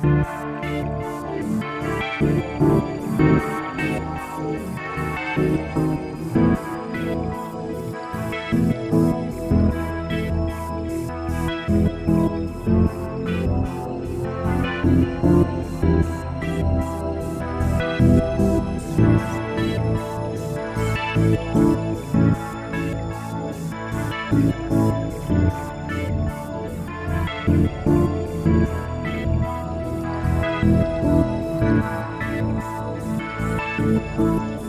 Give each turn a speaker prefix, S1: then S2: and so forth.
S1: Thank Música